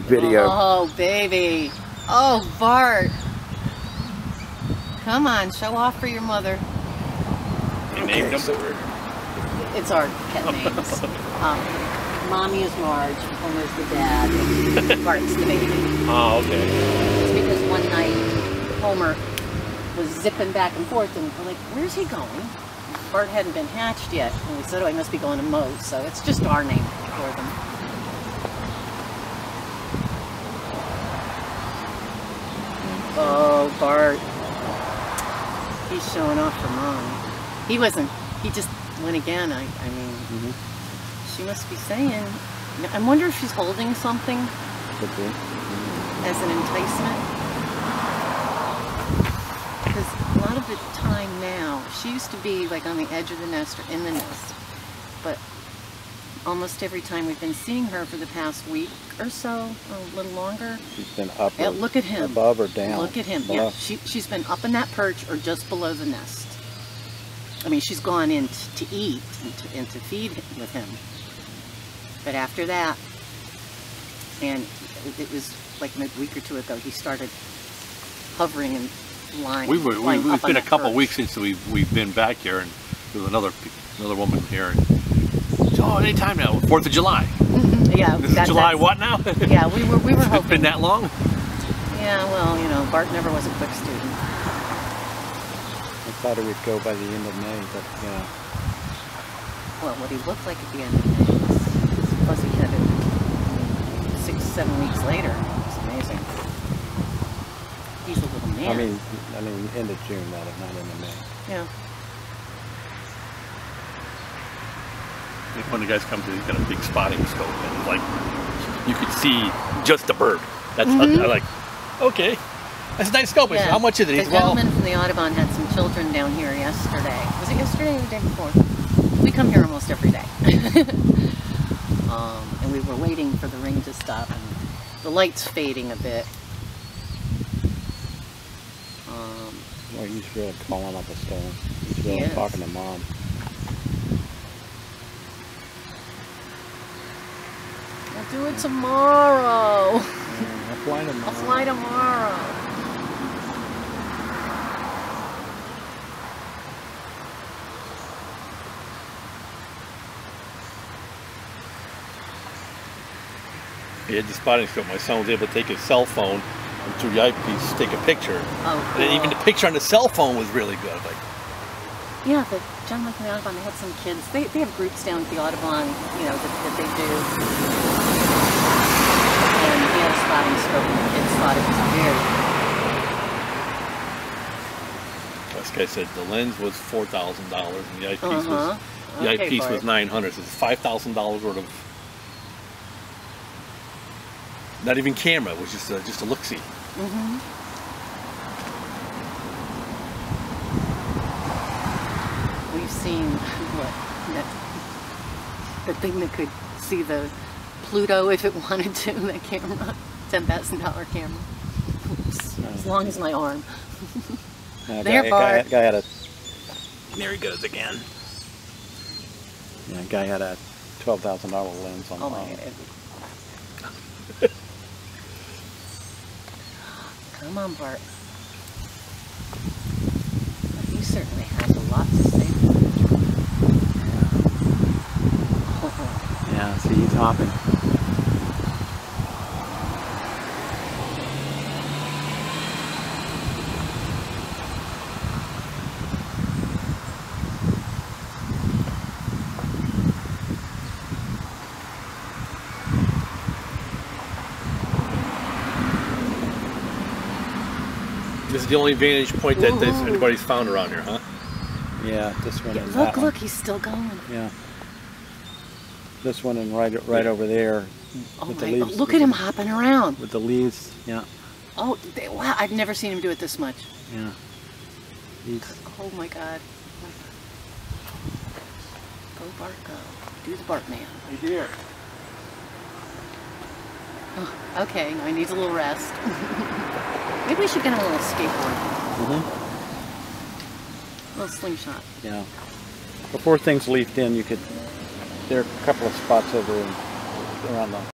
video. Oh, baby. Oh, Bart. Come on, show off for your mother. You named Okay, him? It's our pet names. um, Mommy is Marge, Homer's the dad, Bart's the baby. Oh, okay. It's because one night Homer was zipping back and forth, and we're like, where's he going? Bart hadn't been hatched yet, and we said, oh, he must be going to Moe's, so it's just our name for them. Bart. He's showing off for Mom. He wasn't, he just went again, I, I mean, mm-hmm. she must be saying, I wonder if she's holding something be. as an enticement? Because a lot of the time now, she used to be like on the edge of the nest or in the nest, almost every time we've been seeing her for the past week or so, a little longer. She's been up. Yeah, look at him. Above or down. Look at him. Below. Yeah, she, she's been up in that perch or just below the nest. I mean, she's gone in t- to eat and to, and to feed with him. But after that, and it, it was like a week or two ago, he started hovering and flying. We were, we, flying we've up on been a couple perch. weeks since we've, we've been back here, and there was another another woman here. And, oh, anytime now, Fourth of July. Yeah, This is that- July what now? Yeah, we were we were it's hoping. been that long? Yeah, well, you know, Bart never was a quick student. I thought it would go by the end of May, but yeah. Well, what he looked like at the end of the day was fuzzy headed. Six, seven weeks later, it's amazing. He's a little man. I mean, I mean, end of June, rather, not end of May. yeah. When the guys come to, he's got a big spotting scope, and like you could see just the bird. That's Mhm. I like. Okay, that's a nice scope. Yeah. How much is it? He The well, gentleman from the Audubon had some children down here yesterday. Was it yesterday or the day before? We come here almost every day. um, and we were waiting for the ring to stop, and the light's fading a bit. Um, Well, he's really calling up a storm. He's really He is. talking to mom. Do it tomorrow. Yeah, I'll fly tomorrow. I'll fly tomorrow. he had the spotting scope. My son was able to take his cell phone and through the eyepiece take a picture. Oh, And even the picture on the cell phone was really good. Like, Yeah, the gentleman from the Audubon, they had some kids. They, they have groups down at the Audubon, you know, that, that they do. And he had a spotting scope, and the kids thought it was very this guy said the lens was four thousand dollars and the eyepiece Uh-huh. was the Okay, eyepiece was nine hundred. So it's five thousand dollars worth of not even camera. It was just a, just a look see. Mm-hmm. We've seen what that, the thing that could see the Pluto if it wanted to. That camera, ten thousand dollar camera. Oops, as long as my arm. Yeah, There, guy, Bart. Guy, guy had a There he goes again. yeah, guy had a twelve thousand dollar lens on Oh the my bottom. god. Come on, Bart. You certainly have a lot to say. Yeah, see, he's hopping. This is the only vantage point that there's Ooh. anybody's found around here, huh? Yeah, this one yeah, and look, that one. look, he's still going. Yeah. This one and right right over there Oh with the my, leaves. look at him hopping around. With the leaves, yeah, Oh, they, wow, I've never seen him do it this much. yeah. He's Oh my god. Go Bart, go. Do the Bart man. Hey dear. Oh, okay, I need a little rest. Maybe we should get him a little skateboard, Mm-hmm. a little slingshot. yeah. Before things leafed in, you could. There are a couple of spots over in, around the